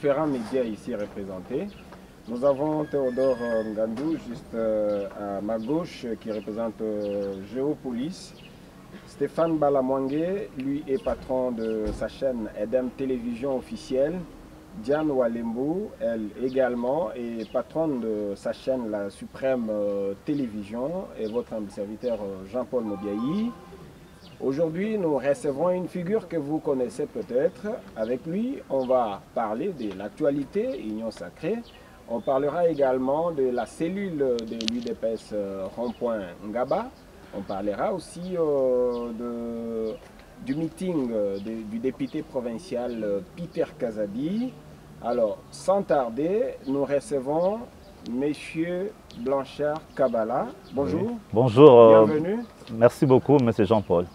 différents médias ici représentés. Nous avons Théodore Ngandou, juste à ma gauche, qui représente Géopolis. Stéphane Balamwangue, lui est patron de sa chaîne Edem Télévision officielle. Diane Walembo, elle également, est patronne de sa chaîne La Suprême euh, Télévision et votre serviteur euh, Jean-Paul Mobiaï. Aujourd'hui, nous recevons une figure que vous connaissez peut-être. Avec lui, on va parler de l'actualité, Union Sacrée. On parlera également de la cellule de l'UDPS euh, Rond-Point Ngaba. On parlera aussi de du meeting euh, du député provincial euh, Peter Kazadi. Alors, sans tarder, nous recevons Monsieur Blanchard Kabala. Bonjour. Bonjour. Euh, Bienvenue. merci beaucoup, Monsieur Jean-Paul.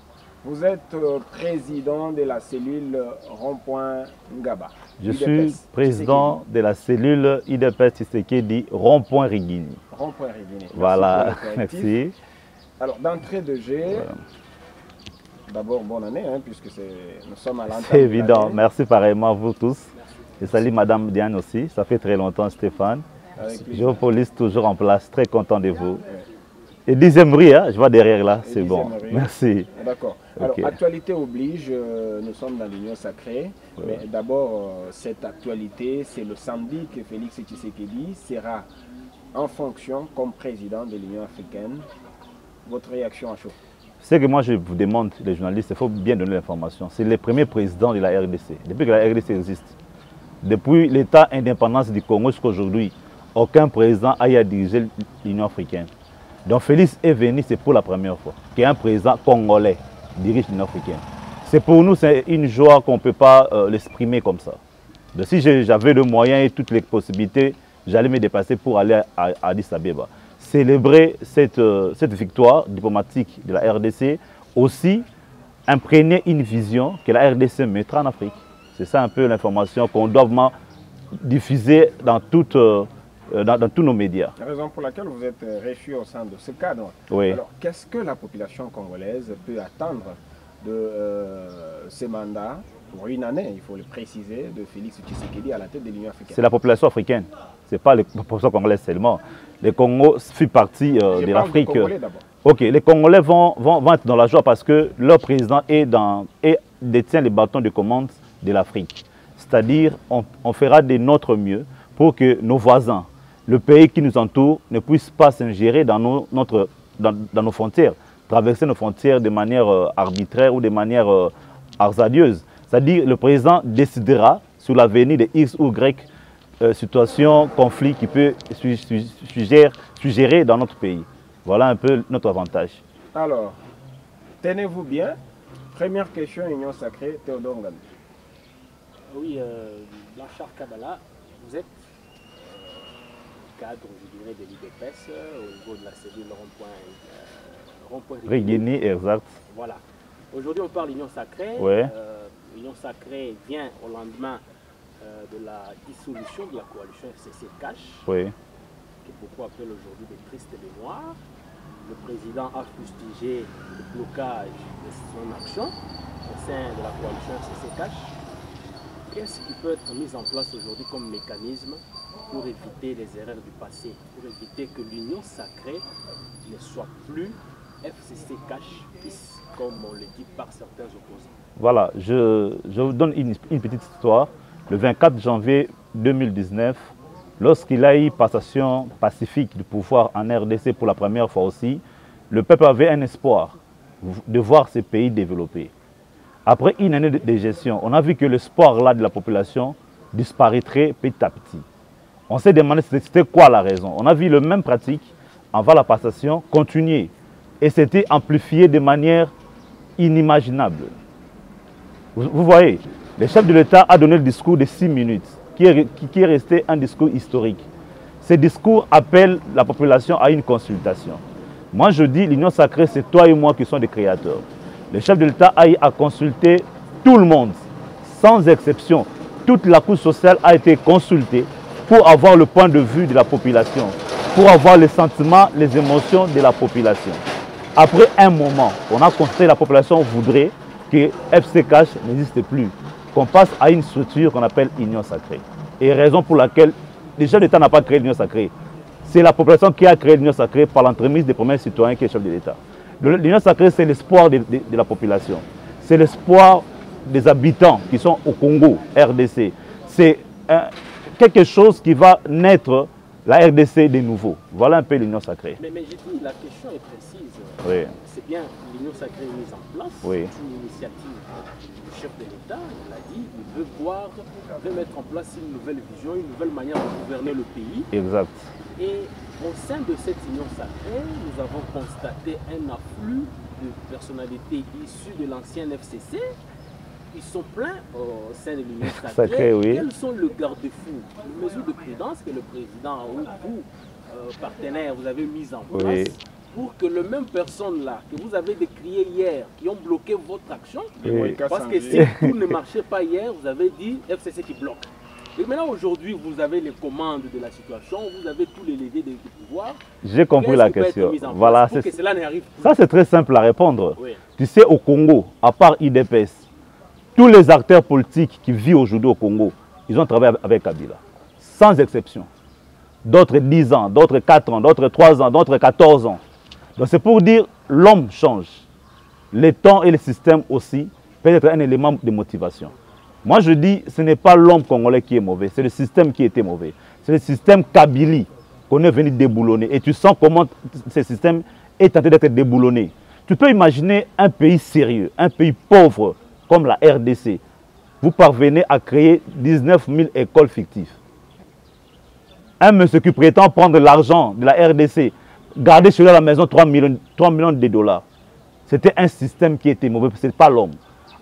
Vous êtes président de la cellule Rond-Point Ngaba. Je suis président de la cellule IDPS dit Rond-Point Rigini. Rond-Point Rigini. Voilà, merci. Alors, d'entrée de jeu, D'abord, bonne année, hein, puisque nous sommes à l'entente. C'est évident. Merci pareillement à vous tous. Et salut Madame Diane aussi. Ça fait très longtemps, Stéphane. Géopolis toujours en place. Très content de vous. Et dixième rue, hein, je vois derrière là, c'est bon. Merci. D'accord. Alors, actualité oblige, euh, nous sommes dans l'Union sacrée. Mais d'abord, euh, cette actualité, c'est le samedi que Félix Tshisekedi sera en fonction comme président de l'Union africaine. Votre réaction à chaud? Ce que moi je vous demande, les journalistes, il faut bien donner l'information. C'est le premier président de la RDC, depuis que la RDC existe. Depuis l'état indépendance du Congo jusqu'à aujourd'hui, aucun président n'a dirigé l'Union africaine. Donc Félix est venu, c'est pour la première fois qu'un président congolais dirige l'Union africaine. C'est pour nous, une joie qu'on ne peut pas euh, l'exprimer comme ça. Si j'avais le moyen et toutes les possibilités, j'allais me dépasser pour aller à Addis Abeba célébrer cette, euh, victoire diplomatique de la RDC, aussi imprégner une vision que la RDC mettra en Afrique. C'est ça un peu l'information qu'on doit vraiment diffuser dans, toute, euh, dans, tous nos médias. La raison pour laquelle vous êtes reçu au sein de ce cadre. Oui. Alors, qu'est-ce que la population congolaise peut attendre de euh, ces mandats pour une année, il faut le préciser, de Félix Tshisekedi à la tête de l'Union africaine C'est la population africaine, ce n'est pas la population congolaise seulement le Congo fait partie euh, de l'Afrique. Ok, les Congolais vont, vont, être dans la joie parce que leur président est dans, et détient les bâtons de commande de l'Afrique. C'est-à-dire, on, fera de notre mieux pour que nos voisins, le pays qui nous entoure, ne puissent pas s'ingérer dans nos, notre, dans, nos frontières, traverser nos frontières de manière euh, arbitraire ou de manière euh, C'est-à-dire, le président décidera sur l'avenir de X ou Y euh, situation, conflit qui peut suggérer dans notre pays. Voilà un peu notre avantage. Alors, tenez-vous bien. Première question, Union sacrée, Théodore Ngandou. Oui, euh, Blanchard Kabala, vous êtes cadre, je dirais, de l'IDPS euh, au niveau de la cellule rond-point rond exact. Voilà. Aujourd'hui, on parle d'Union sacrée. Ouais. L'Union sacrée vient au lendemain euh, de la dissolution de la coalition FCC Cash, oui. que beaucoup appellent aujourd'hui des tristes mémoires. Le président a fustigé le blocage de son action au sein de la coalition FCC Cash. Qu'est-ce qui peut être mis en place aujourd'hui comme mécanisme pour éviter les erreurs du passé, pour éviter que l'union sacrée ne soit plus FCC Cash comme on le dit par certains opposants Voilà, je, vous donne une, petite histoire le 24 janvier 2019, lorsqu'il a eu passation pacifique du pouvoir en RDC pour la première fois aussi, le peuple avait un espoir de voir ce pays développer. Après une année de gestion, on a vu que l'espoir là de la population disparaîtrait petit à petit. On s'est demandé c'était quoi la raison. On a vu le même pratique avant la passation continuer. Et c'était amplifié de manière inimaginable. vous voyez, le chef de l'État a donné le discours de six minutes, qui est, qui est resté un discours historique. Ce discours appelle la population à une consultation. Moi, je dis, l'Union sacrée, c'est toi et moi qui sommes des créateurs. Le chef de l'État a eu à consulter tout le monde, sans exception. Toute la couche sociale a été consultée pour avoir le point de vue de la population, pour avoir les sentiments, les émotions de la population. Après un moment, on a constaté que la population voudrait que FCKH n'existe plus qu'on passe à une structure qu'on appelle Union sacrée. et raison pour laquelle déjà l'État n'a pas créé l'Union sacrée. C'est la population qui a créé l'Union sacrée par l'entremise des premiers citoyens qui est chef de l'État. L'Union sacrée, c'est l'espoir de, de, la population. C'est l'espoir des habitants qui sont au Congo, RDC. C'est quelque chose qui va naître la RDC de nouveau. Voilà un peu l'Union sacrée. Mais, mais j'ai dit, la question est précise. Oui. C'est bien l'Union sacrée mise en place. Oui. C'est une initiative du chef de l'État. Il a dit il veut voir, il veut mettre en place une nouvelle vision, une nouvelle manière de gouverner le pays. Exact. Et au sein de cette union sacrée, nous avons constaté un afflux de personnalités issues de l'ancien FCC. Ils sont pleins au sein de l'union sacrée. Sacré, oui. Quels sont le garde-fous, les mesures de prudence que le président ou vous, euh, partenaires, vous avez mises en place Oui. pour que les mêmes personnes-là que vous avez décriées hier, qui ont bloqué votre action, Oui. parce que si tout ne marchait pas hier, vous avez dit FCC qui bloque. Et maintenant, aujourd'hui, vous avez les commandes de la situation, vous avez tous les leviers de, de pouvoir. J'ai compris la qui peut être question. mis en place Voilà, que cela n'arrive plus? ça c'est très simple à répondre. Oui. Tu sais, au Congo, à part IDPS, tous les acteurs politiques qui vivent aujourd'hui au Congo, ils ont travaillé avec Kabila. Sans exception. D'autres 10 ans, d'autres 4 ans, d'autres 3 ans, d'autres 14 ans. Donc c'est pour dire l'homme change. Les temps et le système aussi peuvent être un élément de motivation. Moi je dis, ce n'est pas l'homme congolais qui est mauvais, c'est le système qui était mauvais. C'est le système Kabili qu'on est venu déboulonner. Et tu sens comment ce système est tenté d'être déboulonné. Tu peux imaginer un pays sérieux, un pays pauvre comme la RDC. Vous parvenez à créer 19 000 écoles fictives. Un monsieur qui prétend prendre l'argent de la RDC, garder sur la maison 3 millions, 3 millions de dollars. C'était un système qui était mauvais, ce n'est pas l'homme.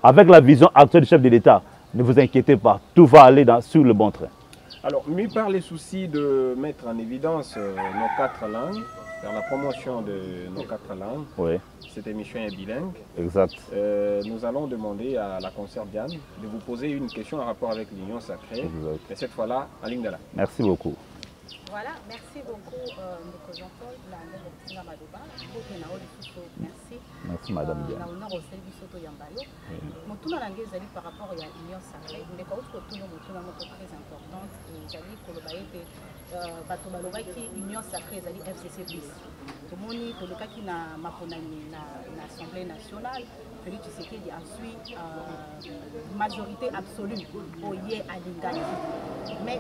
Avec la vision actuelle du chef de l'État, ne vous inquiétez pas, tout va aller sur le bon train. Alors, mis par les soucis de mettre en évidence euh, nos quatre langues, faire la promotion de nos quatre langues, Oui, cette émission est bilingue, exact. euh, nous allons demander à la concert Diane de vous poser une question en rapport avec l'Union sacrée, exact. et cette fois-là en ligne de là. Merci beaucoup. Voilà, merci beaucoup, euh, Jean-Paul, merci. Merci Madame Euh, par rapport ya union sacré ndeko auti kotuna motuna moko très importante balobaki union sacré ezali fcc plus. Tomoni tolekaki na maponami na, na assemblée nationale. Félix tshisekedi azwi euh, majorité absolue mais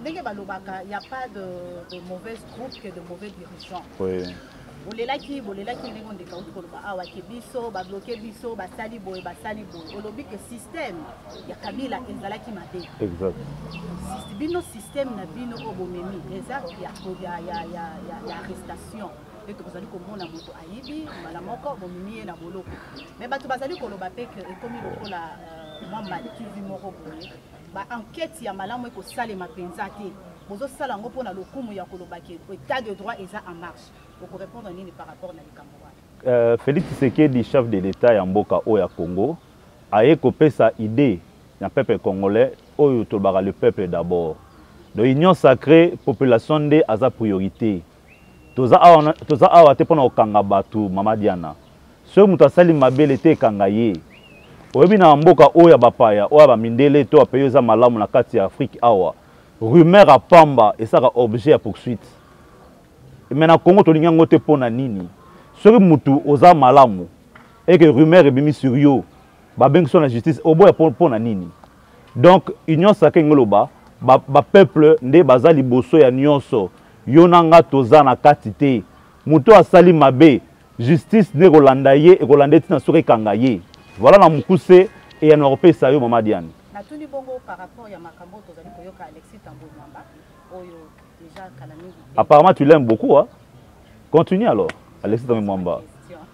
ndenge balobaka ya pas de, de mauvais groupe que de mauvais dirigeants. Oui, bolelaki bolelaki ndenge ondeka uti koloba awa ke biso babloke biso basali boye basali boye. Olobi ke systeme ya kabila ezalaki mabe. Exact. Syst- bino systeme na bino oyo bomemi eza ya, ya, ya, ya, ya, ya arrestation. Ete bozali komona moto ayibi mbala moko bomemi ye na boloko. Me bato bazali koloba mpe ke ekomi lokola euh, mwa malkivi moko boye baenquête ya malamu ekosalema mpenza te. Bozosala yango mpona lokumu ya koloba ke état de droit eza en marche. Okorépondre nini par rapport na likambo wana? Euh, félix tshisekedi chef de l'état ya mboka oyo ya congo aye kopesa idée ya peuple congolais oyo tolobaka le peuple d'abord. Donc union sacrée population nde aza priorité. Toza awa na- toza awa te mpona kokanga bato mama diana soki moto asali mabele te ekanga ye oyebi na mboka oyo ya bapaya oyo ya bamindele to apeyo eza malamu na kati ya afrique awa. Rumeur ya pamba esalaka objet ya poursuite. Me na congo tolingi yango te mpo na nini? Soki mutu oza malamu eke rumeur ebimi sur yo babengi so na justice oboya mpo na nini? Donc union sacré ngai loba ba- bapeuple nde baza liboso ya nyonso yo na nga toza na kati te. Moto asali mabe justice nde ekolanda ye ekolanda ye ntina soki ekanga ye voilà na mokuse eyano ya kopesa yo mama diane natuni bongo par rapport ya makambo oyo tozali koyoka alexis tamboy mwamba oyo déjà kala mingi te. Apparemment tu l'aimes beaucoup hein? continue alors alexis tami mwamba.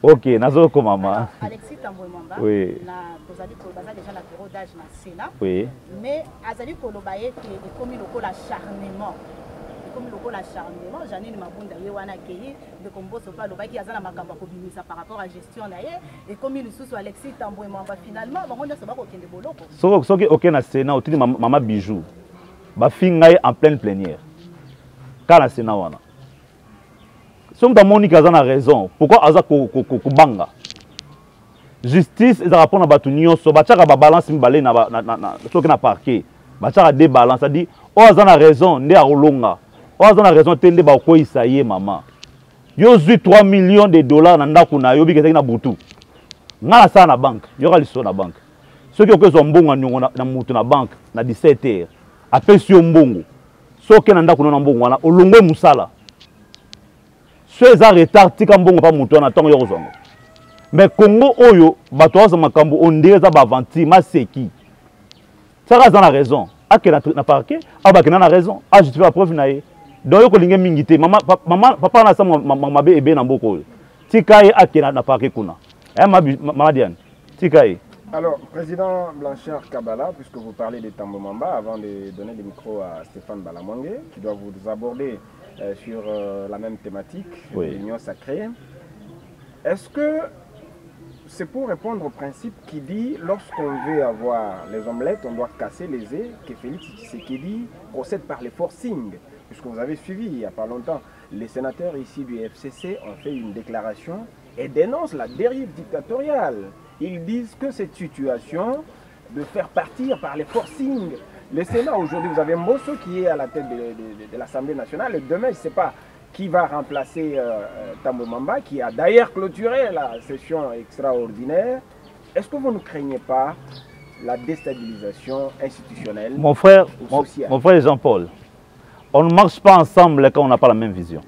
Ok nazokoma ma alexis tamboy mwamba Oui. na tozali ko- baza déjà na bureau d'âge na sénat oui. mais azali koloba ete ekomi lokola acharnement ekomi lokola acharnement janine mabunda ye wana akei ndeko mboso mpe alobaki aza na makambo ya kobimisa par rapport à gestion na ye. Ekomi lisusu alexis tamboy mwamba finalement bango nyonso bakokende boloko. Soki soki oke na sénat otindi mama, mama bijou bafi ngai en pleine plénière. Kaka na sénat wana. Soki moto amoniki aza na raison pourquoi aza ko- ko- ko- kobanga? Justice ezalaka mpona bato nyonso batiaka babalance mibale na ba- na- na- na- soki na parquet batiaka de balance adi oyo aza na raison nde akolonga oyo aza na raison te nde bakokweyisa ye mama. Yo ozwi 3 millions de dollars na ndako na yo bikesaki na butu. Ngai nasala na banke yoka liso na banke soki okozwa mbongo ya niongo na, na mutu na banke na 17 heures apesi yo mbongo. So oke na ndako no na mbongo wana olongwe mosala. So eza retard tika mbongo mpa motu wana ntango yo kozwango mais congo oyo bato baza makambo ondire eza baaventure maseki saka aza na raison. Akenda na parquet awa bakenda na raison. Ajustifie bapreuve na ye donc yo mingi te papa na sa mabe ebe na mboka oyo tika ye akenda na parquet kuna aya mama diane tika ye Alors, Président Blanchard Kabbalah, puisque vous parlez de Tambo Mamba, avant de donner le micro à Stéphane Balamwangue, qui doit vous aborder euh, sur euh, la même thématique, Oui. l'union sacrée, est-ce que c'est pour répondre au principe qui dit lorsqu'on veut avoir les omelettes, on doit casser les œufs, que Félix Tshisekedi procède par les forcing Puisque vous avez suivi il n'y a pas longtemps, les sénateurs ici du FCC ont fait une déclaration et dénoncent la dérive dictatoriale. Ils disent que cette situation de faire partir par les forcing le Sénat aujourd'hui, vous avez Mbosso qui est à la tête de, de- de l'Assemblée nationale et demain, je ne sais pas qui va remplacer euh, euh, Tambo Mamba, qui a d'ailleurs clôturé la session extraordinaire. Est-ce que vous ne craignez pas la déstabilisation institutionnelle Mon frère, Ou mon, social. mon frère Jean-Paul, on ne marche pas ensemble quand on n'a pas la même vision.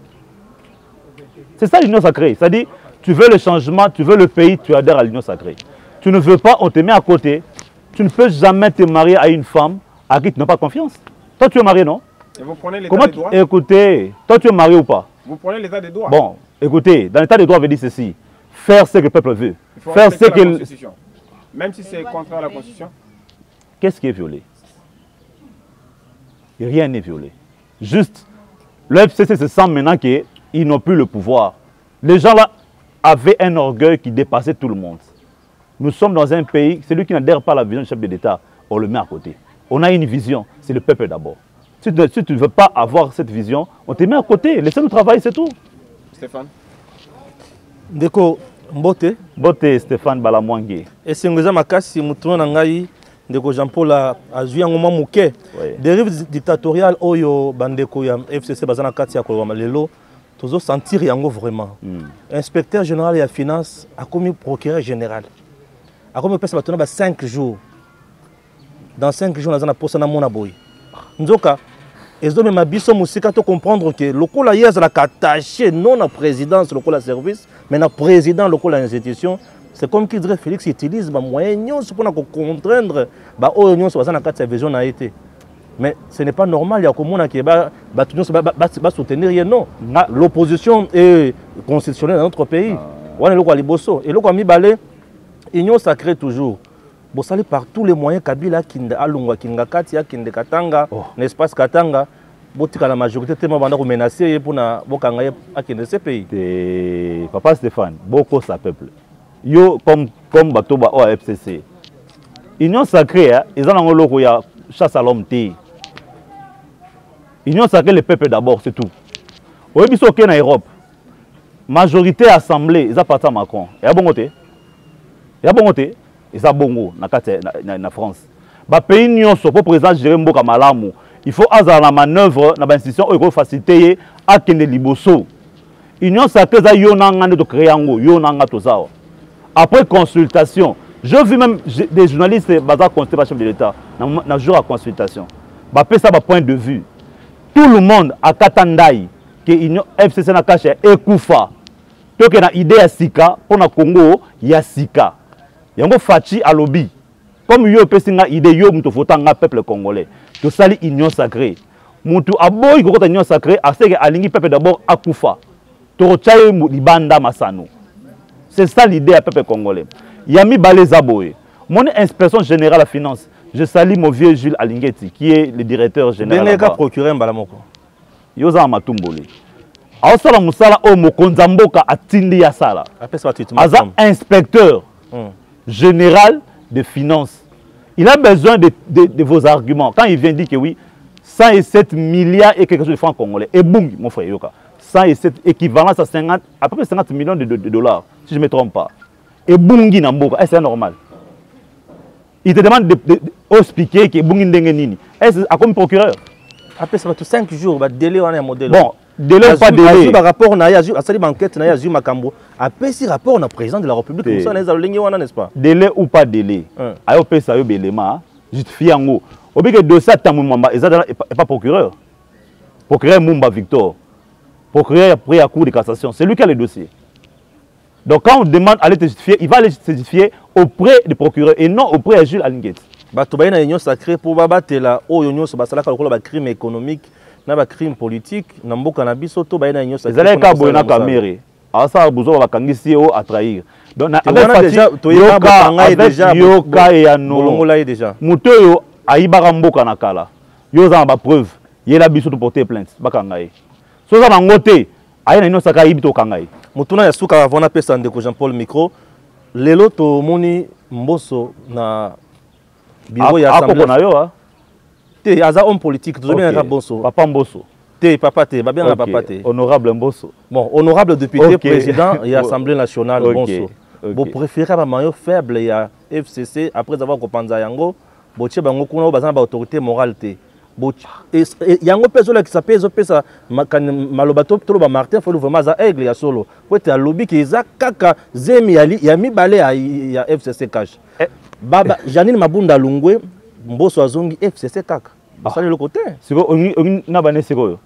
C'est ça l'union sacrée. C'est-à-dire, tu veux le changement, tu veux le pays, tu adhères à l'union sacrée. Tu ne veux pas, on te met à côté. Tu ne peux jamais te marier à une femme à qui tu n'as pas confiance. Toi, tu es marié, non? Et vous prenez l'état des tu... droits? Écoutez, toi, tu es marié ou pas? Vous prenez l'état des droits Bon, écoutez, dans l'état des droits, veut dire ceci. Faire ce que le peuple veut. Il faut Faire ce la que... Constitution. Même si c'est contraire à la Constitution Qu'est-ce qui est violé? Rien n'est violé. Juste, le FCC se sent maintenant qu'ils n'ont plus le pouvoir. Les gens là avaient un orgueil qui dépassait tout le monde. Nous sommes dans un pays, celui qui n'adhère pas à la vision du chef de l'État, on le met à côté. On a une vision, c'est le peuple d'abord. Si tu, si tu ne veux pas avoir cette vision, on te met à côté. Laissez-nous travailler, c'est tout. Stéphane ndeko mbote Bote Stéphane Balamwangue. esengo eza makasi motu na ngai ndeko jean paul a- azwi yango mwa moke. Dérive dictatoriale oyo bandeko ya fcc baza na kati ya kolobama lelo tozosentir yango vraiment. Hmm. inspecteur général ya finance akomi procureur général. Akomi kopesa bato na ba 5 jours. Dans 5 jours naza na posa namona boye. Nzoka ezomema biso mosika to comprendre ke lokola ye azalaka attaché non na présidence lokola service mais na président lokola institution c'est comme qui dirait félix utilise bamoyen nyonso mpona kocontraindre baoyo nyonso baza na kati ya vision na ye te. Mais ce n'est pas normal ya komona ke ba- bato nyonso ba- ba- bas- basoutenir ye non. Nga- l'opposition est constitutionnelle dans notre pays. Wana eloko ya liboso eloko ya mibale union sacrée toujours. Bosali par tous les moyens kabila akinde alongwa akinga kati akinde katanga Oh. na espace katanga botika na majorité te ma banda komenace ye mpona bokanga ye akende ce pays. Papa stéphane bokosa peuple yo comme, comme bato ba oyo ya fcc union sacrée hein, eza nango eloko ya chasse à l'homme te. Union sacrée le peuple d'abord c'est tout. Oyebi so oke na europe majorité assemblée eza parti ya macron. Eya bongo te? Eya bongo te? Eza bongo na kati ya- na, na, na france bapays nyonso mpo président géré mboka malamu il faut azala na manœuvre na bainstitution oyo ekofacilité ye akende liboso. Union sacrée eza yo na nga nde tocrée yango yo na nga toza awa après consultation je vu même des journalistes baza consulté par chef de l'état. Na, jour ya consultation. Bapesa bapoint de vue. Tout le monde akata ndai ke union fcc na kasha ekufa toke na idée ya sika. Mpo na congo ya sika. Yango faci alobi comme yo opesi nga idée yo moto ofota nga peuple congolais. Tosali union sacrée. Motu aboyi kokota union sacrée. Aseke alingi peuple d'abord akufa tokotya ye libanda masano c'est ça l'idée ya peuple congolais ya mibale eza boye moni inspection générale ya finance je sali mon vieux jules alingeti qui est le directeur général là-bas. procureur mbala moko yo oza na matumboli aosala mosala oyo mokonzi ya mboka atindi ya sala apesa bato ultimatum. aza inspecteur Hmm. général de finances. Il a besoin de, de- de vos arguments. Quand il vient dire que oui, 107 milliards et quelque chose de francs congolais, et boum, mon frère Yoka, 107 équivalent à 50, à peu près 50 millions de, de- de dollars, si je ne me trompe pas. Et bungi na mboka, est-ce que c'est normal? Il te demande de, de, de expliquer que bungi ndenge nini. est-ce akomi procureur? Apesa bato 5 jours badele wana ya modele bon délai ou pas délai? Na ye azwi- asali baenquête na ye azwi makambo apesi rapport na président de la république mosala na eza lolenge wana n'est-ce pas? Délai ou pas délai? Hein. ayopesa yo belema justifie yango. Obike dossier atambo mwamba eza dala epa procureur. Procureur mumba victor. Procureur après à cour de cassation. C'est lui qui a le dossier donc quand on demande à aller te justifier il va aller se justifier auprès du procureur et non auprès de Jules Alinguet bato baye na union sacré mpo babatela. Oyo nyonso basalaka lokola bacrime économique na bacrime politique na mboka na biso to baye na union sacré ezalaki mpona ka boye na kamere. Asala bozwa bakangisi ye o atrahir yoka bokanga ye déjà moto oyo ayibaka mboka na kala. Yo oza na bapreuve yela biso toporte plainte bakanga ye so oza nango te aye na nyonso aka ayibi tokanga ye motuna ya suka avant napesa ndeko jean paul micro lelo tomoni mboso na biro ya akoko na assemblée yo ah. te aza homme politique tozobengaka Ok. boso papa mboso te papa te babengaka Ok. papa te honorable mboso bon honorable député Ok. président ya assemblée nationale Ok. bonso Ok. bopréféré bamayo faible ya fcc après avoir kopanza yango botie bango kuna oyo baza na baautorité morale te yango mpe ezolakisa mpe ezopesa maloba to toloba martin folu vraiment aza aigle ya solo. Po ete alobi ke eza kaka zemi ya mibale ya, ya fcc cash. Eh. baba janine mabunda alungwe mboso azongi fcc kaka. Basali eloko te sikoyo na bane sikoyo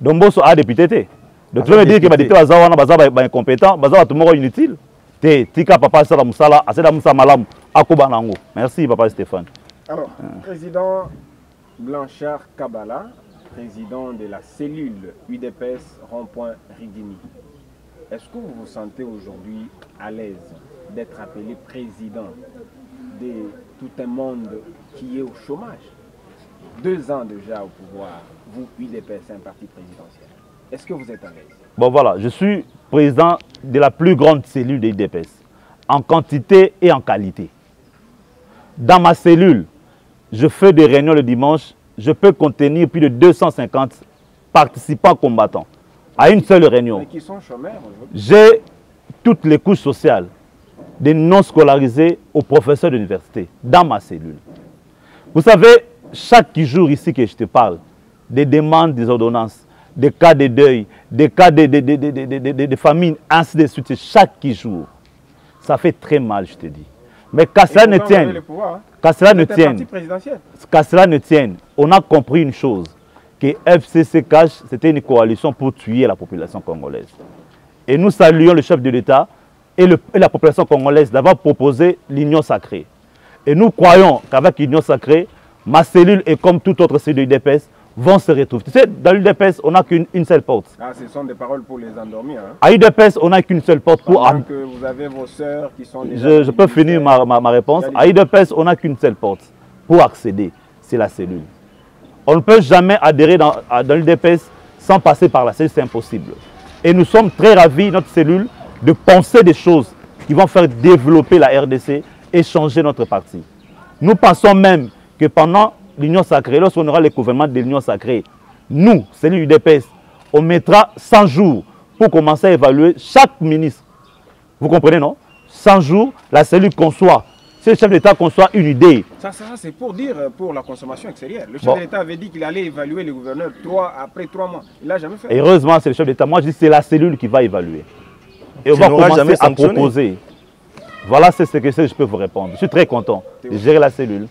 donc mboso a député te. Donc Aza tu veux me dire que baza wana baza baincompétent baza bato moko inutile? Te tika papa asala mosala asala mosala malamu akoba nango. Merci papa stéphane. Alors, président Blanchard Kabala, président de la cellule UDPS Rond-Point Rigini, est-ce que vous vous sentez aujourd'hui à l'aise d'être appelé président de tout un monde qui est au chômage? Deux ans déjà au pouvoir, vous, UDPS, un parti présidentiel. Est-ce que vous êtes à l'aise? Bon voilà, je suis président de la plus grande cellule de l'IDPS, en quantité et en qualité. Dans ma cellule, je fais des réunions le dimanche, je peux contenir plus de 250 participants combattants à une seule réunion. Mais qui sont chômeurs J'ai toutes les couches sociales, des non scolarisés aux professeurs d'université, dans ma cellule. Vous savez, chaque jour ici que je te parle, des demandes des ordonnances, des cas de deuil, des cas de- de famine, ainsi de suite, chaque jour. Ça fait très mal, je te dis. Mais qu'à cela ne tienne, le pouvoir, qu'à cela ne C'est un tienne, parti présidentiel. qu'à cela ne tienne, on a compris une chose, que FCC Cash, c'était une coalition pour tuer la population congolaise. Et nous saluons le chef de l'État et, la population congolaise d'avoir proposé l'union sacrée. Et nous croyons qu'avec l'union sacrée, ma cellule et comme toute autre cellule de l'UDPS vont se retrouver. Tu sais, dans l'UDPS, on n'a qu'une une seule porte. Ah, ce sont des paroles pour les endormir. Hein. À l'UDPS, on n'a qu'une seule porte pour... Que vous avez vos sœurs qui sont déjà Je, je peux finir ma, ma- ma réponse. À IDPS, on n'a qu'une seule porte pour accéder, c'est la cellule. On ne peut jamais adhérer dans, à- dans l'IDPS sans passer par la cellule, c'est impossible. Et nous sommes très ravis, notre cellule, de penser des choses qui vont faire développer la RDC et changer notre parti. Nous pensons même que pendant l'Union sacrée, lorsqu'on aura le gouvernement de l'Union sacrée, nous, cellule UDPS, on mettra 100 jours pour commencer à évaluer chaque ministre vous comprenez, non? 100 jours, la cellule conçoit. Si le chef d'État conçoit une idée, Ça, ça c'est pour dire euh, pour la consommation extérieure. Le chef Bon. l'État avait dit qu'il allait évaluer les gouverneurs trois, après trois mois. Il l'a jamais fait. et heureusement, c'est le chef d'État. Moi, je dis c'est la cellule qui va évaluer. Et on Tu va commencer jamais à proposer. Voilà, c'est ce que c'est, je peux vous répondre. Je suis très content de gérer la cellule.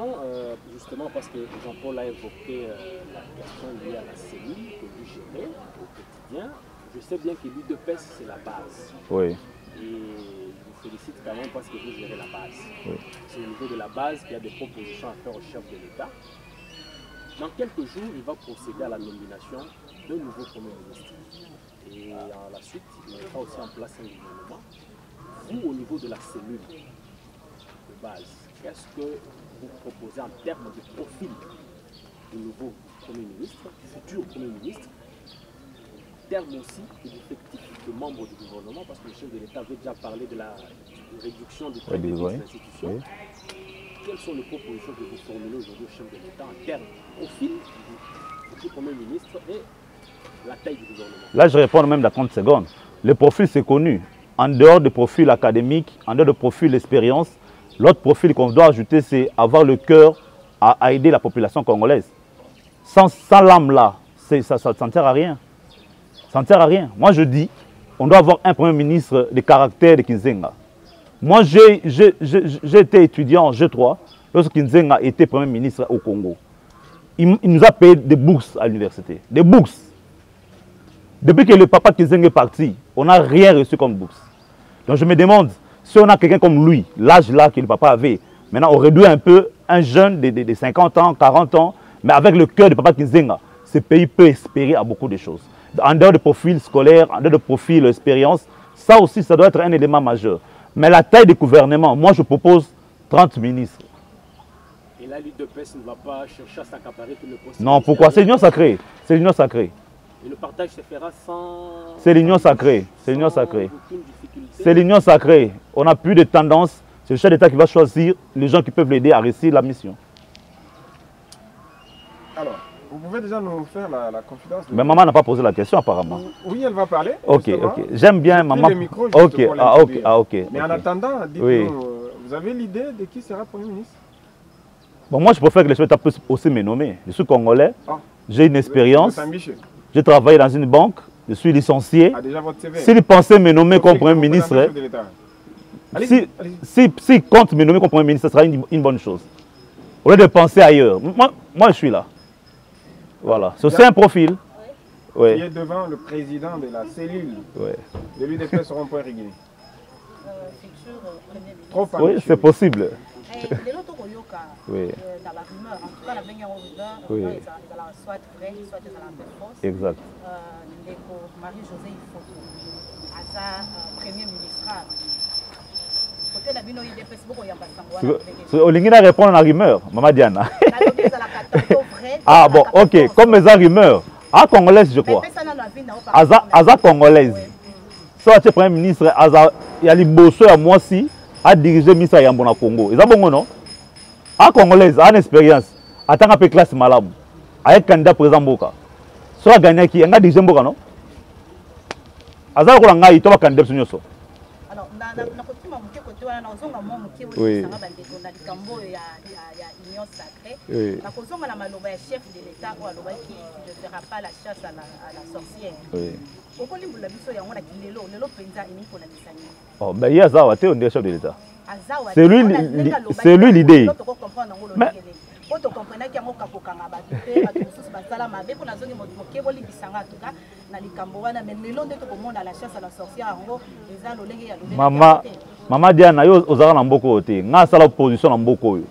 Euh, justement parce que Jean-Paul a évoqué euh, la question liée à la cellule que vous gérez au quotidien. Je sais bien que l'UDPS, c'est la base. Oui. Et je vous félicite quand même parce que vous gérez la base. Oui. C'est au niveau de la base qu'il y a des propositions à faire au chef de l'État. Dans quelques jours, il va procéder à la nomination d'un nouveau Premier ministre. Et à la suite, il mettra aussi en place un gouvernement. Vous, au niveau de la cellule de base, qu'est-ce que vous proposez en termes de profil du nouveau Premier ministre, du futur Premier ministre terme aussi de l'effectif de membres du gouvernement, parce que le chef de l'État avait déjà parlé de la réduction du Oui, des institutions. Oui. Quelles sont les propositions que vous formulez aujourd'hui au chef de l'État en termes de profil du Premier ministre et la taille du gouvernement? Là, je réponds même dans 30 secondes. Le profil, c'est connu. En dehors du profil académique, en dehors du profil expérience, l'autre profil qu'on doit ajouter, c'est avoir le cœur à, aider la population congolaise. Sans, sans l'âme-là, ça ça- ne sert à rien. Ça ne sert à rien. Moi, je dis, on doit avoir un Premier ministre de caractère de Kinzenga. Moi, j'ai été étudiant en G3 lorsque Kinzenga était Premier ministre au Congo. Il, il nous a payé des bourses à l'université. Des bourses. Depuis que le papa Kinzenga est parti, on n'a rien reçu comme bourse. Donc je me demande, si on a quelqu'un comme lui, l'âge là que le papa avait, maintenant on réduit un peu un jeune de, de- de 50 ans, 40 ans, mais avec le cœur de papa Kinzenga, ce pays peut espérer à beaucoup de choses. En dehors de profil scolaire, en dehors de profil expérience, ça aussi, ça doit être un élément majeur. Mais la taille du gouvernement, moi je propose 30 ministres. Et là, l'UDPS ne va pas chercher à s'accaparer tout le poste. Non, pourquoi? C'est l'union sacrée. C'est l'union sacrée. Et le partage se fera sans. C'est l'union sacrée. C'est l'union sacrée. C'est l'union sacrée. On n'a plus de tendance. C'est le chef d'État qui va choisir les gens qui peuvent l'aider à réussir la mission. Alors, vous pouvez déjà nous faire la, la confidence de- Mais maman n'a pas posé la question apparemment. Oui, elle va parler. Ok, justement. ok. J'aime bien maman. le micro juste Ok, pour ah ok, ah ok. Mais en attendant, dites-nous, Oui. euh, vous avez l'idée de qui sera Premier ministre? Bon, moi je préfère que le chef d'État puisse aussi me nommer. Je suis congolais, Ah. j'ai une expérience. J'ai travaillé dans une banque, je suis licencié. Ah, déjà votre CV. S'il pensait me nommer comme Premier ministre. Allez-y, si, si, si compte me nommer comme Premier ministre, ce sera une, une bonne chose. Au lieu de penser ailleurs. Moi, moi je suis là. Voilà. C'est aussi un profil. Qui Oui, est devant le président de la cellule oui. de l'UDP sur un point régulier. Euh, futur euh. Trop Oui, c'est possible. Lelo tokoyoka euh, dans la rumeur. En tout cas na yango rumeur. Soit vrai soit fausse. Exact. Euh, ndeko marie josé ifoto aza euh, premier ministrable olingi na répondre na rumeur, Mama Diana. Ah bon, ok. Comme eza rumeur. Ah, congolaise, je crois. Aza, congolaise. So atie premier ministre aza ya liboso ya mwasi adirige ministre ya yambo na congo. Eza bongo no a congolaise ana expérience. Atanga mpe classe malamu. Aye candidat président mboka. So aganyaki anga dirige mboka no aza lokola ngai to bakandidat biso nyonso. Alors na- na- nakotima moke kote wana nakozonga mwa moke oyebisanga bandeko na likambo oyo ya ya- ya union sacré. Nakozonga na maloba ya chef de l'état oyo alobaki ne feras pas la chasse à la, sorcière. Oui. okolimbola biso yango na kilelo lelo mpenza nini Oh, ben ye aza awa te onde chef de l'état. Azawa C'est lui l'idée. Mais- po tokomprenaki yango kakokanga bato te bato mosusu basala mabe mpo nazongi moke bolimbisanga atuka na likambo wana me lelo nde tokomona la chasse à la sorcière yango eza lolenge ya lolenge mama mama diana yo ozalaka na mboka oyo te ngai asala opposition na mboka oyo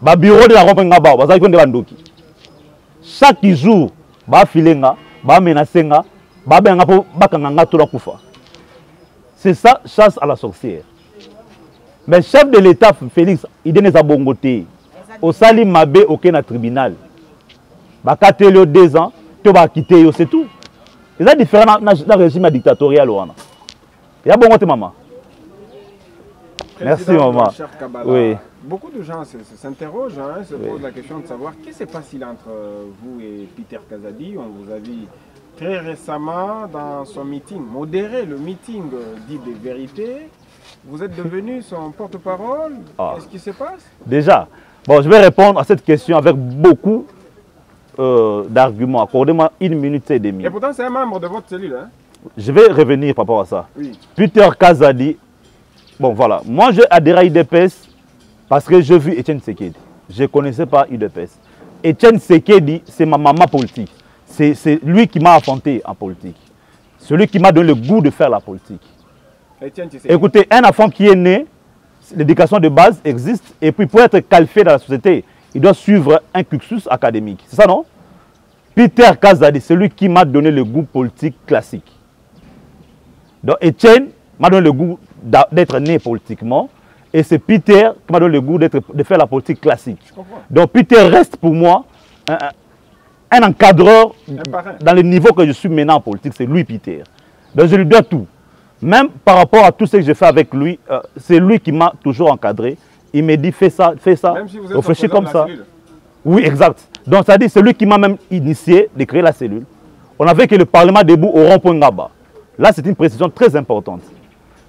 babiro de na rompe nga bao bazalaki mpe nde bandoki. Chaque jour bafile nga bamenase nga babenga mpo bakanga nga to nakufa c'est ça chasse à la sorcière. Mais chef de l'état félix idene eza bongo te osali mabe oke na tribunal. Bakateli yo deux ans to bakite yo c'est tout. Eza différent na, na régime dictatorial wana. Ya bongo te mama Merci, maman. Oui. Beaucoup de gens se- se- s'interrogent, hein, se posent la question de savoir qu'est-ce qui s'est passé entre euh, vous et Peter Kazadi. On vous a vu très récemment dans son meeting, modéré le meeting euh, dit de vérité. Vous êtes devenu son porte-parole. Ah. Qu'est-ce qui se passe? Déjà, bon, je vais répondre à cette question avec beaucoup euh, d'arguments. Accordez-moi une minute et demie. Et pourtant, c'est un membre de votre cellule. Hein? Je vais revenir par rapport à ça. Oui. Peter Kazadi, bon voilà, moi j'ai adhéré à IDPS parce que j'ai vu Etienne Sekedi. Je ne connaissais pas IDPS. Etienne Sekedi, c'est ma maman politique. C'est lui qui m'a affronté en politique. Celui qui m'a donné le goût de faire la politique. Etienne Tshisekedi. Écoutez, un enfant qui est né, l'éducation de base existe, et puis pour être qualifié dans la société, il doit suivre un cursus académique. C'est ça, non? Peter Kazadi, c'est lui qui m'a donné le goût politique classique. Donc Etienne m'a donné le goût d'être né politiquement, et c'est Peter qui m'a donné le goût de faire la politique classique. Donc Peter reste pour moi un, un- encadreur dans le niveau que je suis maintenant en politique. C'est lui, Peter. Donc je lui dois tout. Même par rapport à tout ce que j'ai fait avec lui, euh, c'est lui qui m'a toujours encadré. Il me dit fais ça, fais ça, Même si vous êtes réfléchis comme ça. cellule. Oui, exact. Donc ça dit, c'est lui qui m'a même initié de créer la cellule. On avait que le Parlement debout au rond-point Ngaba. Là, c'est une précision très importante.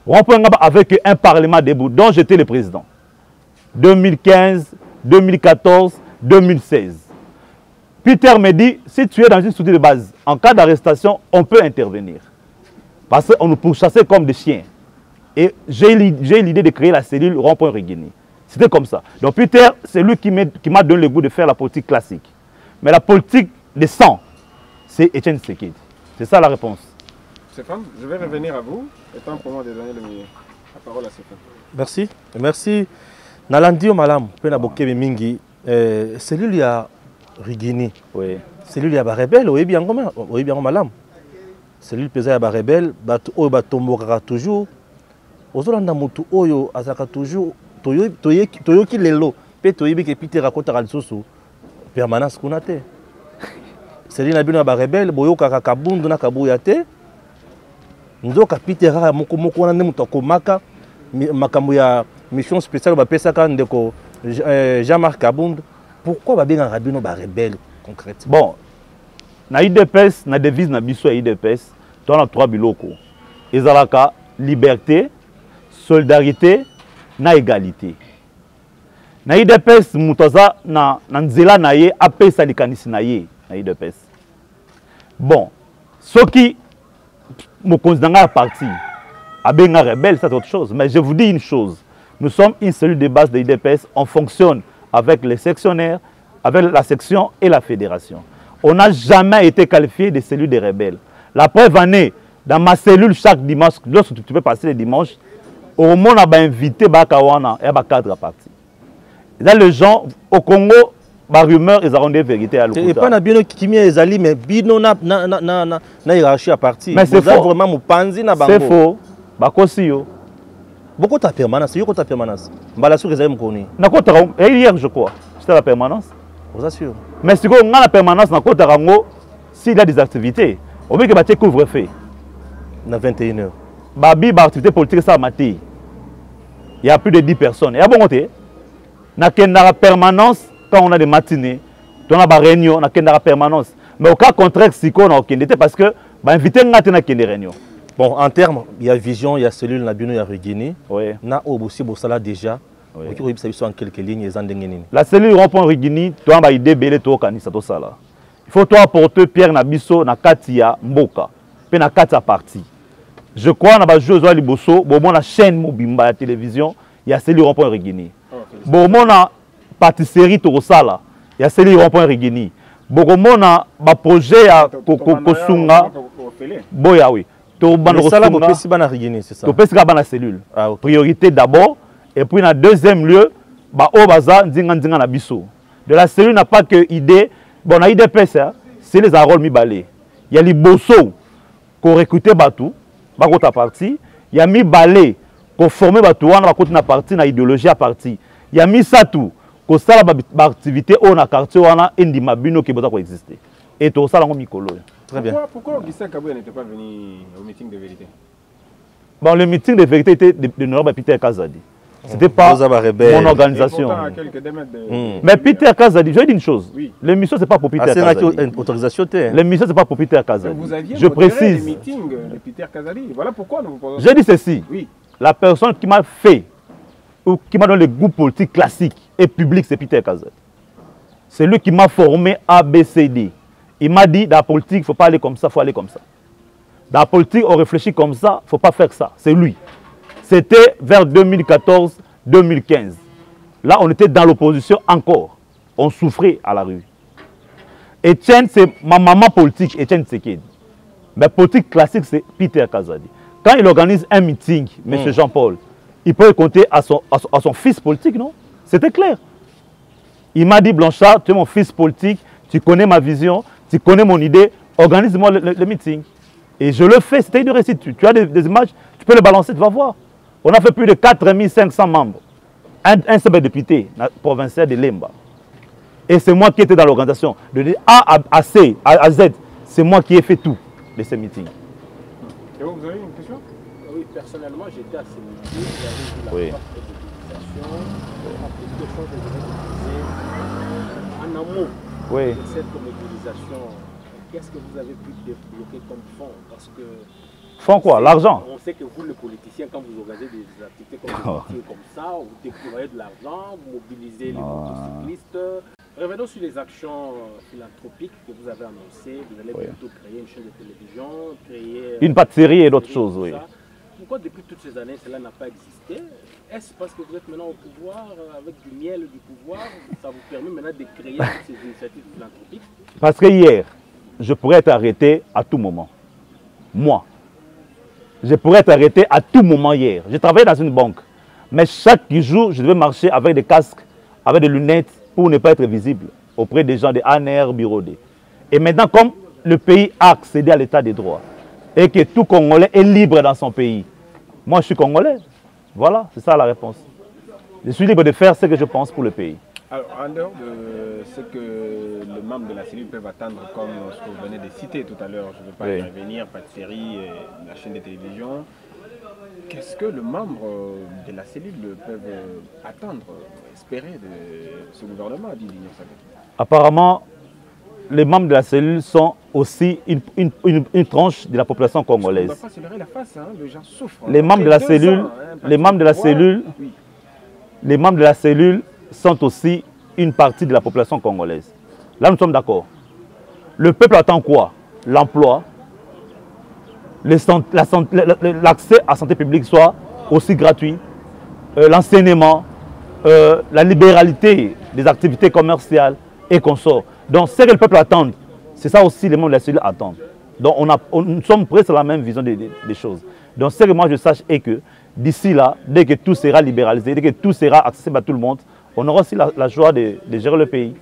Rond-point Ngaba avec un Parlement debout dont j'étais le président. 2015, 2014, 2016. Peter me dit, si tu es dans une structure de base, en cas d'arrestation, on peut intervenir. Parce qu'on nous pourchassait comme des chiens. Et j'ai l'idée de créer la cellule rond-point Riguini. C'était comme ça. Donc Peter, c'est lui qui m'a donné le goût de faire la politique classique. Mais la politique des sang, c'est Etienne Sekedi. C'est ça la réponse. Stéphane, je vais revenir à vous. Et temps pour moi de donner le, la parole à Stéphane. Merci. Merci. Nalandi malam, pena mingi. Eh, cellule ya Rigini. Oui. Cellule ya ba rebelle, oyebi yango ma, oyebi yango malam. Cellule peza ya ba rebelle, bato oyo batombokaka toujours. Ozolanda mutu oyo azalaka toujours toyoki lelo mpe toyebi ke peter akɔtaka lisusu permanence kuna te seli na bino ya barebele boyokaka kabundu na kabuya te nzoka peter kaka moko moko wana nde moto akomaka makambo ya mission spéciale bapesaka ndeko jean-marc kabundu pourquoi babengaka bino barebele concrètement? Bon na idps na devise na biso ya idps to na trois biloko. Ezalaka liberté solidarité na égalité. Na idps moto aza na, na nzela na ye apesa likanisi na ye na idps bon soki mokonzi na ngai ya parti abenga rebelle c'est autre chose. Mais je vous dis une chose. Nous sommes une cellule de base de idps on fonctionne avec les sectionnaires avec la section et la fédération. On n'a jamais été qualifié de cellule de rebelles. La preuve en est dans ma cellule chaque dimanche lorsque tu peux passer le dimanche omona bainvité baka wana ya bacadre parti eza les gens au congo barumeur ezalaka nde vérité ya lokuta na bino kimia ezali mais bino na, na, na, na, na, hiérarchie ya parti mais c'est faux. vraiment mopanzi na bango. c'est faux. Bakosi yo bokota permanence yo kota permanence mbala soki ezali mokoni nakotaka hier je crois c'était la permanence oza sûr mais sikoyo ngai na permanence nakotaka yango s'il y a des activités obiki batie couvre feu na 21 heures babi baactivité politique esalama te il y a plus de 10 personnes. Il y a bon côté. Na kendara permanence quand on a des matinées, on a des réunions, na kendara permanence. Mais au cas contraire, si on a aucun parce que bah invité ngate na kende réunion. Bon, en termes, il y a Vision, il y a Cellule, Nabino, il y a Rugini. Oui. Na aussi Bossala déjà. Oui. Oki oyebisa biso en quelques lignes eza ndenge nini. La cellule rond-point Rugini toyamba baide ebele toyokanisa tosala. Il faut toapporter pierre na biso na kati ya mboka mpe na kati ya parti. Je crois na bajeu ozwa liboso bomona chaîne mobimba ya télévision ya cellule rond-point Rugini. Oh, bomona pâtisserie tokosala ya cellule rond-point Rugini. bokomona baprojet ya kosunga boya oui. Topesi kaka bana cellule. Priorité d'abord et puis na deuxième lieu baoyo baza ndinga-ndinga na biso. De la cellule na pas que idée. Bon na idée pesa seli ezala role mibale ya liboso korecrute bato bakota parti. Ya mibale koforme bato wana bakoti na parti na idéologie ya parti. Ya misato kosala baactivité oyo na quartier wana endima bino ke boza koexiste et tokosala yango mikolo oyo Très bien. Pourquoi, pourquoi Augustin Kabouya n'était pas venu au meeting de vérité? Bon, le meeting de vérité était de, de Peter Kazadi. C'était pas mon organisation. De... Mmh. Mais Peter Kazadi, je vais dire une chose. Oui. L'émission, c'est pas pour Peter ah, Kazadi. Une autorisation L'émission, c'est pas pour Peter Kazadi. Vous aviez je précise. le meeting de Peter Kazadi. Voilà pourquoi nous vous posons. Je dis ceci. Oui. La personne qui m'a fait ou qui m'a donné le goût politique classique et public, c'est Peter Kazadi. C'est lui qui m'a formé ABCD. Il m'a dit, dans la politique, il ne faut pas aller comme ça, il faut aller comme ça. Dans la politique, on réfléchit comme ça, il ne faut pas faire ça. C'est lui. C'était vers 2014-2015. Là, on était dans l'opposition encore. On souffrait à la rue. Etienne, c'est ma maman politique, Etienne Tsekedi. Mais politique classique, c'est Peter Kazadi. Quand il organise un meeting, M. Mm. Jean-Paul, il peut compter à son, à son, à son fils politique, non? C'était clair. Il m'a dit, Blanchard, tu es mon fils politique, tu connais ma vision, tu connais mon idée, organise-moi le, le, le, meeting. Et je le fais, c'était une réussite. Tu, tu as des, des, images, tu peux les balancer, tu vas voir. On a fait plus de 4500 membres. Un, un seul député provincial de Lemba. Et c'est moi qui étais dans l'organisation. De A à, à C, à, à Z, c'est moi qui ai fait tout de ces meetings. Et vous, vous avez une question? Oui, personnellement, j'étais à ces meetings. J'avais vu la oui. en amont oui. de cette qu'est-ce que vous avez pu débloquer comme fonds? Parce que Font quoi? L'argent? On sait que vous, les politiciens, quand vous organisez des activités comme, Oh. des meetings comme ça, vous déployez de l'argent, vous mobilisez les Ah. motocyclistes. Revenons sur les actions euh, philanthropiques que vous avez annoncées. Vous allez Oui. bientôt créer une chaîne de télévision, créer... Une pâtisserie et d'autres choses, tout oui. ça. Pourquoi depuis toutes ces années cela n'a pas existé? Est-ce parce que vous êtes maintenant au pouvoir, euh, avec du miel du pouvoir, ça vous permet maintenant de créer toutes ces initiatives philanthropiques Parce que hier, je pourrais être arrêté à tout moment. Moi. Je pourrais être arrêté à tout moment hier. Je travaillais dans une banque. Mais chaque jour, je devais marcher avec des casques, avec des lunettes pour ne pas être visible auprès des gens de ANR, Bureau D. Et maintenant, comme le pays a accédé à l'état des droits et que tout Congolais est libre dans son pays, moi je suis Congolais. Voilà, c'est ça la réponse. Je suis libre de faire ce que je pense pour le pays. Alors, en dehors de ce que les membres de la cellule peuvent attendre, comme ce que vous venez de citer tout à l'heure, je ne vais pas Oui. y revenir, pas de série, la chaîne de télévision, qu'est-ce que le membre euh, de la cellule peuvent attendre, espérer de ce gouvernement, dit Apparemment, les membres de la cellule sont aussi une, une- une- une tranche de la population congolaise. doit pas se leurrer la face, hein, les gens souffrent. Les membres de la Après deux cellule- ans, hein, les membres de la cellule- Oui. Les membres de la cellule sont aussi une partie de la population congolaise. Là, nous sommes d'accord. Le peuple attend quoi? L'emploi, la la- l'accès à la santé publique soit aussi gratuit, euh, l'enseignement, euh, la libéralité des activités commerciales et consorts. Donc, ce que le peuple attend, c'est ça aussi les membres de la cellule attendent. Donc, on a, on- nous sommes presque sur la même vision des, des- des choses. Donc, ce que moi je sache est que d'ici là, dès que tout sera libéralisé, dès que tout sera accessible à tout le monde, on aura aussi la, la joie de, de gérer le pays.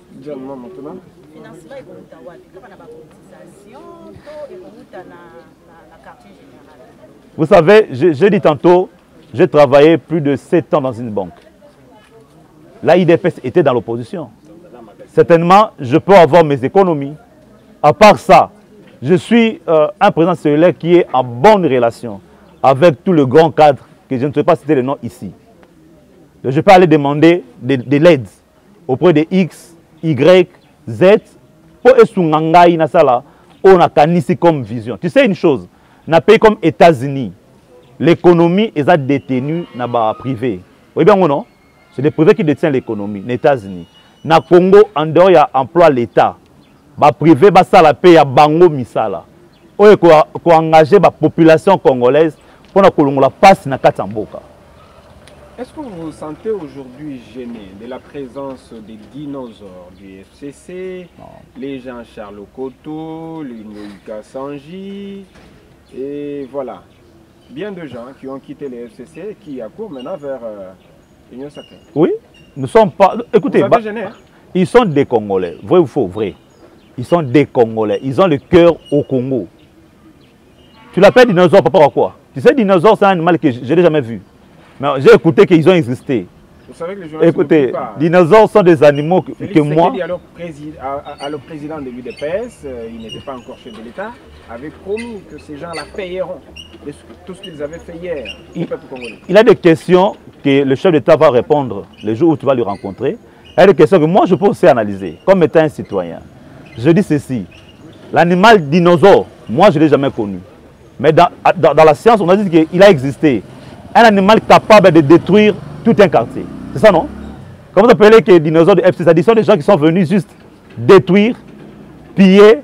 Vous savez, je- j'ai dit tantôt, j'ai travaillé plus de 7 ans dans une banque. La IDPS était dans l'opposition. Certainement, je peux avoir mes économies. À part ça, je suis euh, un président cellulaire qui est en bonne relation avec tout le grand cadre, que je ne sais pas citer le nom ici. Je peux aller demander de, de l'aide auprès de X, Y, Z, pour esungangai na sala, on a kanisi comme vision. Tu sais une chose, dans un pays comme États-Unis, l'économie est détenue le privé. Oui bien ou non? C'est le privé qui détient l'économie, les États-Unis. Na Congo, en dehors, il y a emploi l'État. Le privé, ba sala paye ya bango misala. Oyo ko ko engager la population congolaise pour na kolongola passe na kati ya mboka. Est-ce que vous vous sentez aujourd'hui gêné de la présence des dinosaures du FCC, les Jean-Charles Okoto, les Moïka Sanji, et voilà, bien de gens qui ont quitté le FCC et qui accourent maintenant vers euh, l'Union sacrée. Oui, nous sommes pas. Écoutez, hein ils sont des Congolais. Vrai ou faux Vrai. Ils sont des Congolais. Ils ont le cœur au Congo. Tu l'appelles dinosaure par rapport à quoi? Tu sais, dinosaure, c'est un animal que je n'ai jamais vu. Mais j'ai écouté qu'ils ont existé. Vous savez que les Écoutez, dinosaures sont des animaux que, Félix que moi. Tshisekedi, alors, à- à- alors président de l'UDPS, euh, il n'était pas encore chef de l'État, avait promis que ces gens-là payeront tout ce qu'ils avaient fait hier au Il- peuple congolais. Il a des questions le chef d'État va répondre le jour où tu vas le rencontrer. A des questions que moi je peux aussi analyser comme étant un citoyen. Je dis ceci l'animal dinosaure, moi je ne l'ai jamais connu. Mais dans, dans- la science, on a dit qu'il a existé. Un animal capable de détruire tout un quartier. C'est ça, non? Comment vous appelez que les dinosaures de FC C'est-à-dire ce sont des gens qui sont venus juste détruire, piller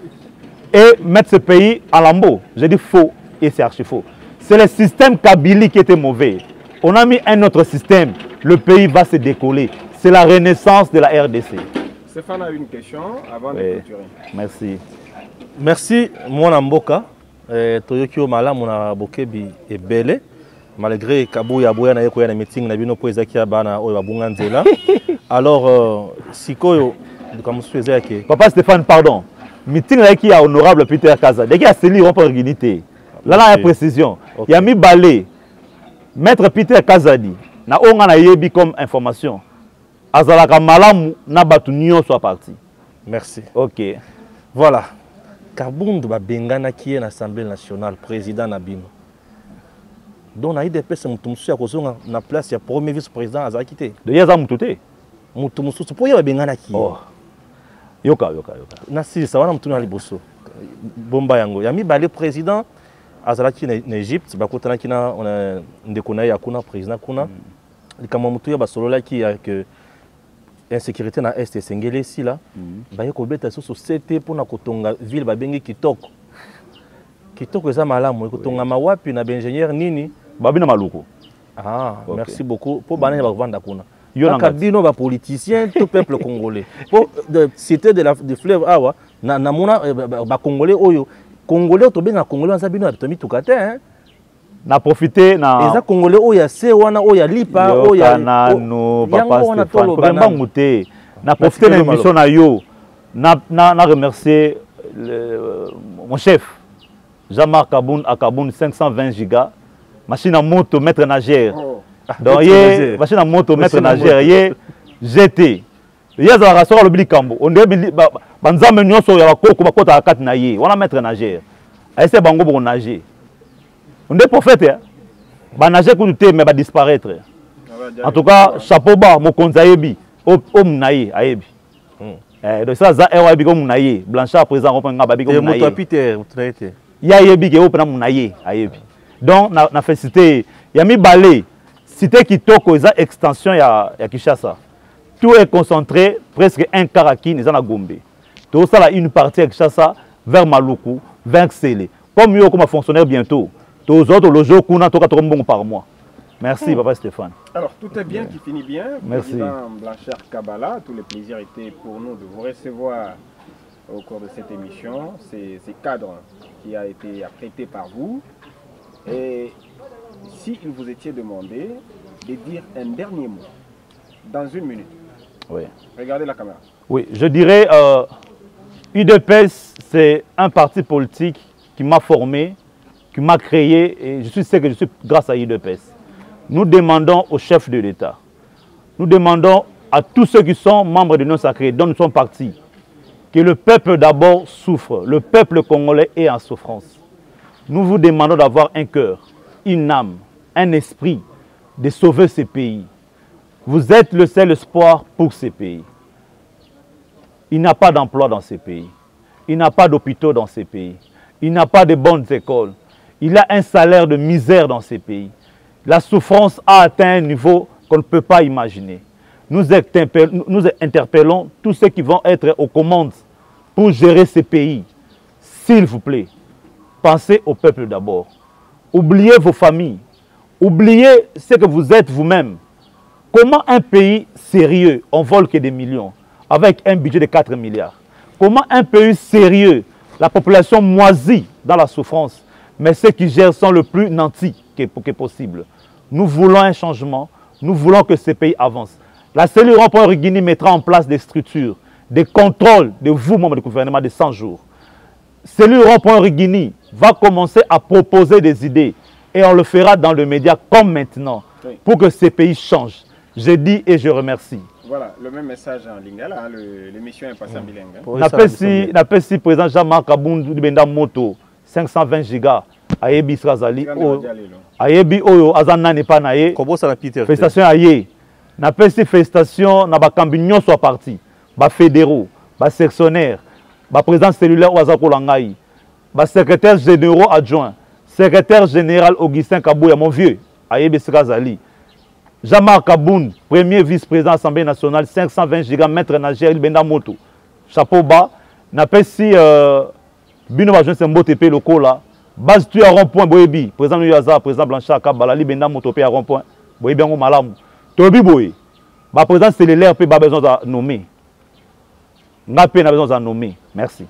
et mettre ce pays en lambeaux. Je dis faux et c'est archi faux. C'est le système Kabylie qui était mauvais. On a mis un autre système. Le pays va se décoller. C'est la renaissance de la RDC. Stéphane a une question avant de Oui. clôturer. Merci. merci mwana mboka eh, toyoki yo malamu na bokebi ebele malgré kabuya aboya na ye koya na meeting na bino mpo ezaki ya bana oyo babunga nzela alors euh, sikoyo likambo mosusu eza yake Papa Stéphane, pardon. Meeting là qui a honorable Peter Kaza. Dès qu'il y a Céline, on peut organiser. Là, là, il y a Ok. précision. Ok. Il Maître Peter Kazadi. Na onga na yebi comme information. Azalaka malamu na batu nyonso parti. merci Ok. voilà kabundu babenganaki ye na assemblée nationale président na bino donc nayi depesa moto mosusu ya kozonga na place ya premier vice président azalaki te De yaza mutu te. moto mosusu mpo ye babenganaki ye Oh. Yoka, yoka, yoka. nasilisa wana motuna ya liboso bomba yango ya mibale président azalaki na égypte bakutanaki na ndeko na ye ya kuna président kuna. Likambo motu ya basololaki ya ke insécurité na este esengeli esila. Baye kobeta lisusu sete mpona kotonga ville babengi kitoko. Kitoko eza malamu ekotongama wapi na baingénieur nini? Babi na maluku. Ah merci beaucoup. Mpo banani bakovanda kuna. Kaka bino bapoliticien to peuple congolais. De cité de fleuve awa na- namona eh, ba- ba- bacongolais oyo congolais tobengaka congolais aza bino bato mituka te hein. na profite na eza congolais oyo ya se wana oyo ya lipa oyo ya- yokanano o- papa yango wana stéphane. toloba kope nani. mbangu te. Na profite na émission na yo. Na, na, na remercier le, mon chef Jean-Marc Aboun Akaboun 520 giga. Machine à moto maître nagère. Oh. donc ye machine à moto maître nagère ye gt ye azalaka soki alobi likambo. Onde banzambe nyonso ya bakoko bakotaka kati na ye. Wana maître nagère ayese bango bokonage onde prophète banage kutu te mais badisparaître en tout cas chapeau bas mokonzi ayebi. Omu na ye ayebi. Mm. Eh, donc so aza awa ayebi ke omu na ye. Blanchard président mpe nga bayebi ke ye. ayebi ke oyo mpena mu na ye ayebi. Donc na, félicité. Ya mibale cité kitoko eza extension ya, ya kinshasa tout est concentré presque un quart à kini eza na gombe tozosala une partie ya kinshasa vers maluku vers nsele comme yo okoma fonctionnaire bientôt tozwa tologe kuna toka toko mbongo par mois merci papa stéphane Alors, tout est bien qui finit bien. Merci. Président Blanchard Kabbalah, tout le plaisir était pour nous de vous recevoir au cours de cette émission. C'est ce cadre qui a été apprêté par vous. Et si il vous était demandé de dire un dernier mot dans une minute, oui. regardez la caméra. Oui, je dirais, euh, UDPS, c'est un parti politique qui m'a formé, qui m'a créé, et je suis sûr que je suis grâce à UDPS. Nous demandons au chef de l'État, nous demandons à tous ceux qui sont membres de nos sacrés, dont nous sommes partis, que le peuple d'abord souffre, le peuple congolais est en souffrance. Nous vous demandons d'avoir un cœur, une âme, un esprit, de sauver ce pays. Vous êtes le seul espoir pour ce pays. Il n'y a pas d'emploi dans ces pays. Il n'y a pas d'hôpitaux dans ces pays. Il n'y a pas de bonnes écoles. Il a un salaire de misère dans ces pays. La souffrance a atteint un niveau qu'on ne peut pas imaginer. Nous interpellons tous ceux qui vont être aux commandes pour gérer ces pays. S'il vous plaît, pensez au peuple d'abord. Oubliez vos familles. Oubliez ce que vous êtes vous-même. Comment un pays sérieux envole que des millions avec un budget de 4 milliards Comment un pays sérieux, la population moisie dans la souffrance, mais ceux qui gèrent sont le plus nantis que, que possible Nous voulons un changement, nous voulons que ce pays avance. La cellule rond-point Origini mettra en place des structures, des contrôles de vous, membres du gouvernement, de 100 jours. Cellule rond-point Origini va commencer à proposer des idées et on le fera dans le média comme maintenant pour que ce pays change. Je dis et je remercie. Voilà, le même message en lingala. hein, le- L'émission est passée en bilingue. hein. Napesi bien. napesi président jean-marc abundu benda moto 520 giga ayebi soki azali ayebi oyo aza nani epai na ye félicitation ya ye napesi félicitation na bakambi nyonso ya parti bafédéraux basectionnaire baprésident cellulaire oyo aza kola ngai basecrétaire généraux adjoint secrétaire général augustin kabuya mon vieux ayebi esika azali Jean-Marc Aboun, premier vice-président de l'Assemblée nationale, 520 gigas, maître Nager Bendamoto. Chapeau bas. N'a pas si euh, Bino Bajon Sembote Pe Loko là. Base tu à rond-point Boyebi. Président Nuyaza, président Blanchard, Kabalali Bendamoto Pe à rond-point. Boyebi Ango Malam. Tobi Boye. Ba président c'est l'air Pe Ba besoin de nommer. N'a pas besoin de nommer. Merci.